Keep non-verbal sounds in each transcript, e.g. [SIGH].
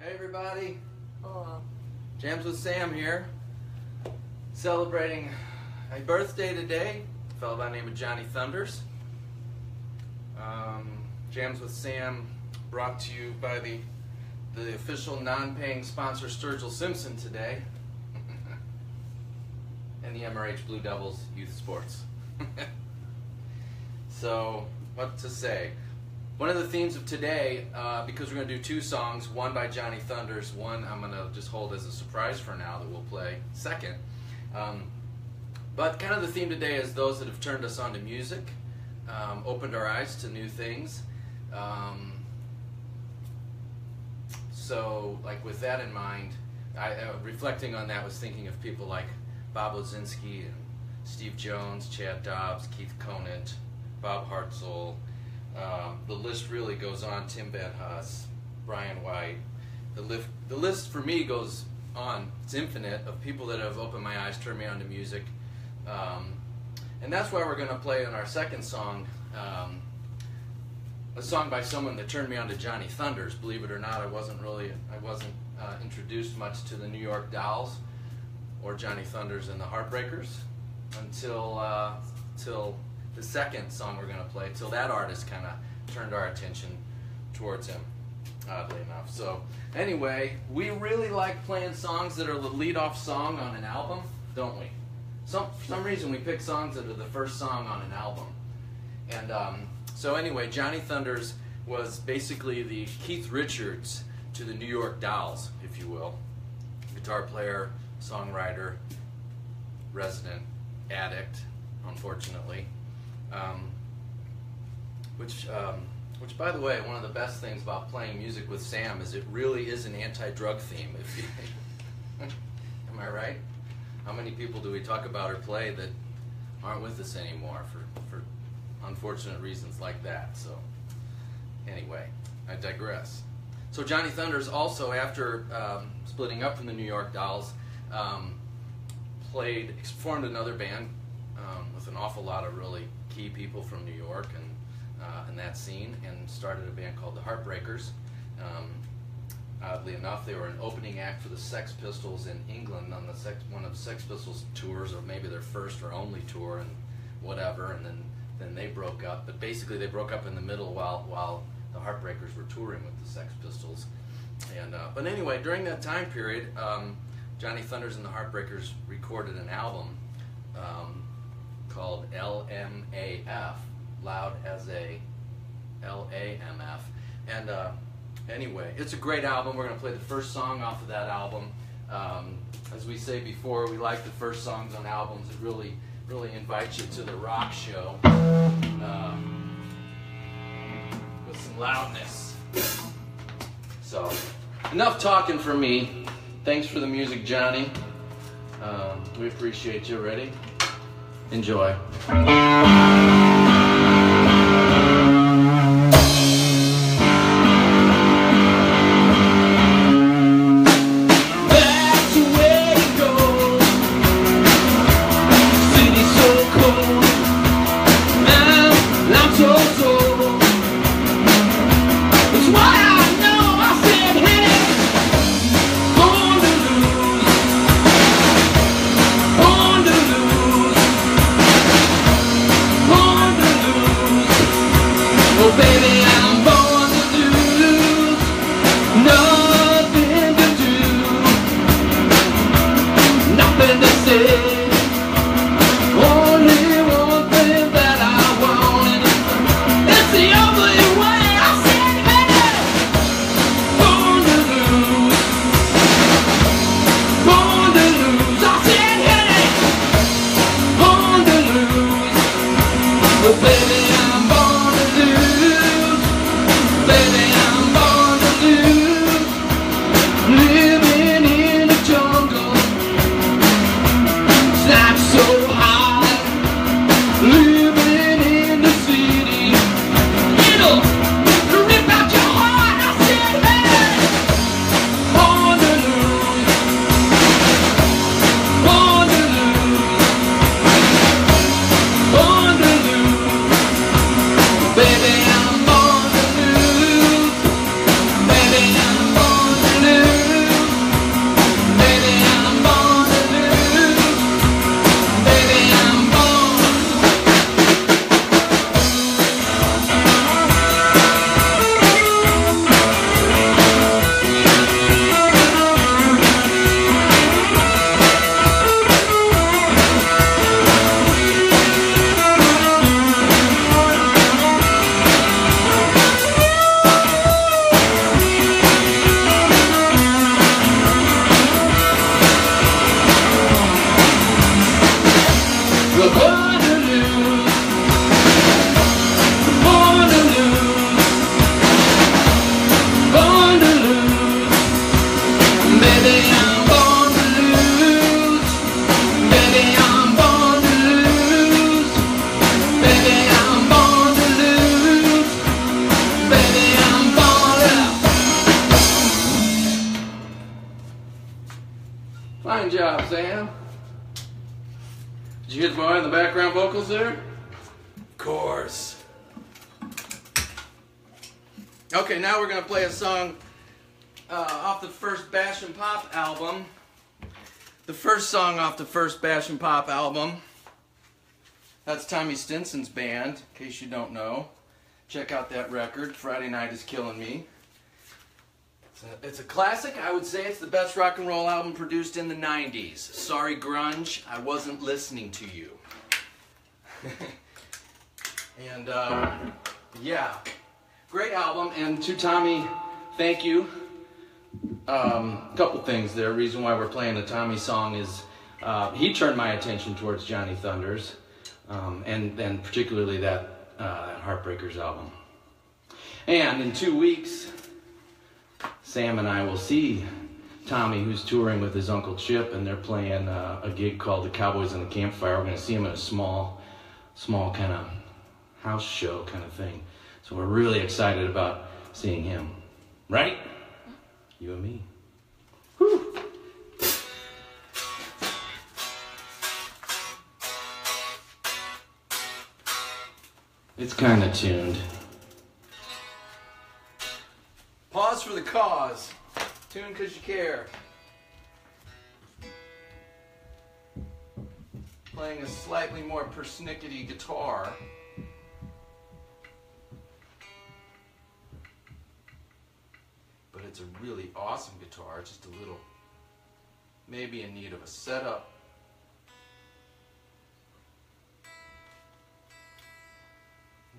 Hey everybody, Oh, Jams with Sam here, celebrating a birthday today. A fellow by the name of Johnny Thunders. Um, Jams with Sam brought to you by the the official non-paying sponsor Sturgill Simpson today, [LAUGHS] and the MRH Blue Devils Youth Sports. [LAUGHS] so, what to say? One of the themes of today, uh, because we're going to do two songs, one by Johnny Thunders, one I'm going to just hold as a surprise for now that we'll play second. Um, but kind of the theme today is those that have turned us on to music, um, opened our eyes to new things. Um, so, like with that in mind, I, uh, reflecting on that, was thinking of people like Bob Ozinski and Steve Jones, Chad Dobbs, Keith Conant, Bob Hartzell. Um, the list really goes on. Tim Van Huss, Brian White. The, list, the list for me goes on. It's infinite of people that have opened my eyes, turned me on to music. Um, and that's why we're going to play in our second song um, a song by someone that turned me on to Johnny Thunders. Believe it or not, I wasn't really I wasn't uh, introduced much to the New York Dolls or Johnny Thunders and the Heartbreakers until uh, till the second song we're going to play. Till that artist kind of turned our attention towards him. Oddly enough. So anyway, we really like playing songs that are the lead-off song on an album, don't we? Some for some reason we pick songs that are the first song on an album. And um, so anyway, Johnny Thunders was basically the Keith Richards to the New York Dolls, if you will. Guitar player, songwriter, resident addict, unfortunately. Um, which, um, which, by the way, one of the best things about playing music with Sam is it really is an anti-drug theme. [LAUGHS] Am I right? How many people do we talk about or play that aren't with us anymore for, for unfortunate reasons like that? So, anyway, I digress. So Johnny Thunders also, after um, splitting up from the New York Dolls, um, played, formed another band um, with an awful lot of really key people from New York and uh, in that scene, and started a band called the Heartbreakers. Um, oddly enough, they were an opening act for the Sex Pistols in England on the Sex, one of the Sex Pistols tours, or maybe their first or only tour, and whatever. And then then they broke up. But basically, they broke up in the middle while while the Heartbreakers were touring with the Sex Pistols. And uh, but anyway, during that time period, um, Johnny Thunders and the Heartbreakers recorded an album um, called LMAF, loud as a L A M F, and. Uh, anyway, it's a great album. We're going to play the first song off of that album. Um, as we say before, we like the first songs on albums. It really, really invites you to the rock show um, with some loudness. So, enough talking for me. Thanks for the music, Johnny. Um, we appreciate you. Ready? Enjoy. baby. Of course. Okay, now we're gonna play a song uh, off the first Bash and Pop album. The first song off the first Bash and Pop album. That's Tommy Stinson's band, in case you don't know. Check out that record, Friday Night is Killing Me. It's a, it's a classic. I would say it's the best rock and roll album produced in the 90s. Sorry, grunge, I wasn't listening to you. [LAUGHS] and uh, yeah, great album. And to Tommy, thank you. Um, a couple things there. Reason why we're playing the Tommy song is uh, he turned my attention towards Johnny Thunders, um, and and particularly that uh, Heartbreakers album. And in two weeks, Sam and I will see Tommy, who's touring with his uncle Chip, and they're playing uh, a gig called the Cowboys and the Campfire. We're going to see him in a small, small kind of house show kind of thing. So we're really excited about seeing him, right? You and me. Whew. It's kind of tuned. Pause for the cause. Tune because you care. Playing a slightly more persnickety guitar. But it's a really awesome guitar, just a little, maybe in need of a setup.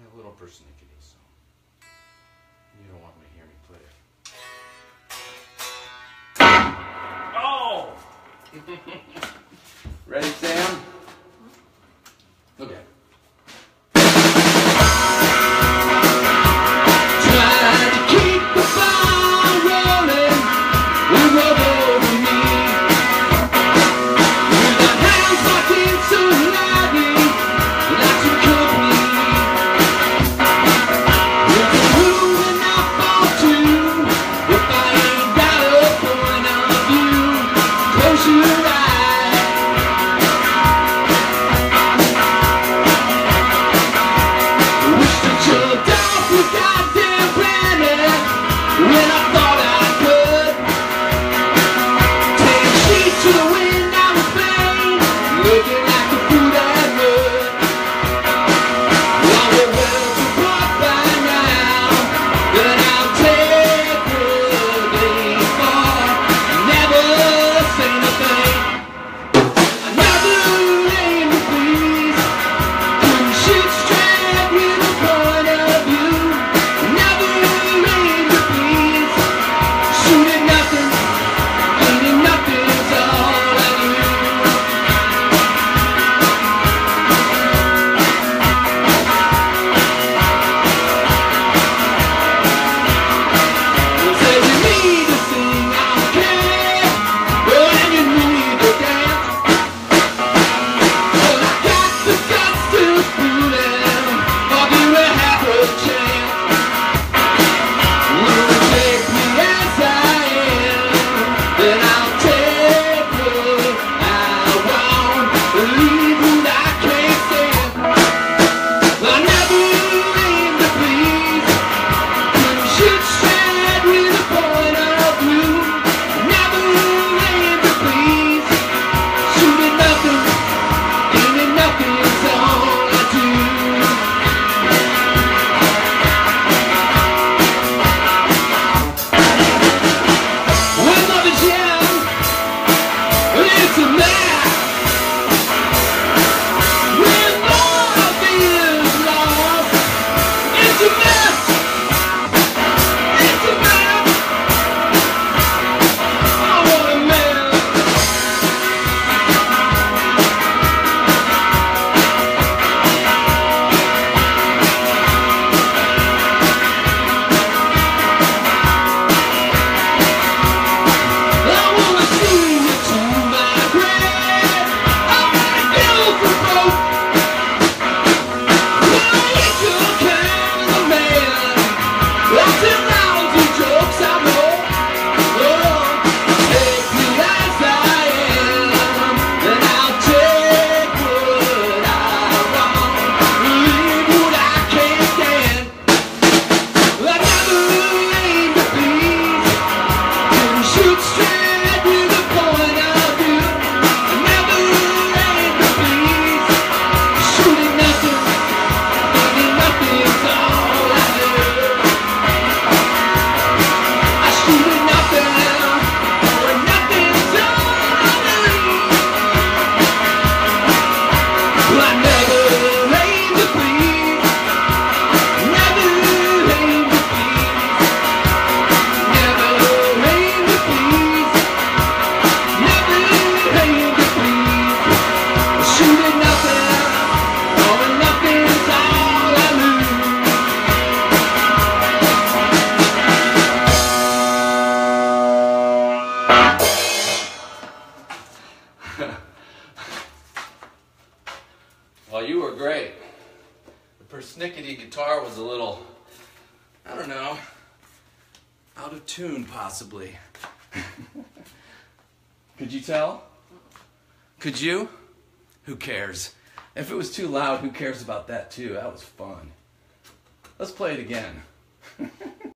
Yeah, a little persnickety, so you don't want me to hear me play it. Oh! [LAUGHS] Ready, Sam? Mountain persnickety guitar was a little, I don't know, out of tune possibly. [LAUGHS] Could you tell? Could you? Who cares? If it was too loud, who cares about that too? That was fun. Let's play it again. [LAUGHS]